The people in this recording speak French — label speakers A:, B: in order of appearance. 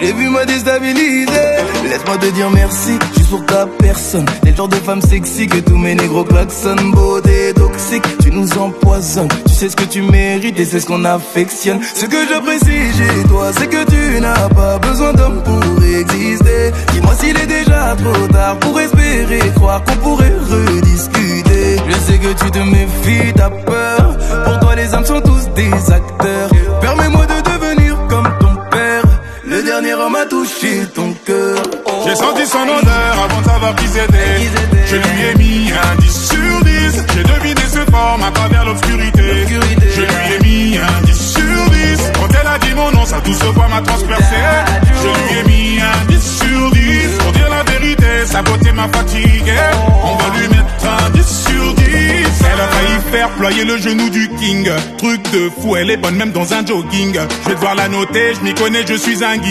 A: l'ai vu me déstabiliser. Laisse-moi te dire merci, juste pour ta personne. T'es le genre de femme sexy que tous mes négros klaxonnent. Beauté toxique, tu nous empoisonnes. Tu sais ce que tu mérites et c'est ce qu'on affectionne. Ce que j'apprécie chez toi, c'est que tu n'as pas besoin d'homme pour exister. Dis-moi s'il est déjà trop tard pour espérer croire qu'on pourrait rediscuter. Je sais que tu te méfies, t'as peur. Pour toi, les hommes sont tous des acteurs. Dernier homme a touché ton cœur.
B: J'ai senti son odeur avant de savoir qui c'était. Je lui ai mis un 10 sur 10. J'ai deviné ses formes à travers l'obscurité. Je lui ai mis un 10 sur 10. Quand elle a dit mon nom, sa douce voix m'a transpercé. Je lui ai mis un 10 sur 10. Pour dire la vérité, sa beauté m'a fatigué. On va lui mettre un 10 sur 10. Elle a failli faire ployer le genou du king. Truc de fou, elle est bonne même dans un jogging. Je vais devoir la noter, je m'y connais, je suis un guide.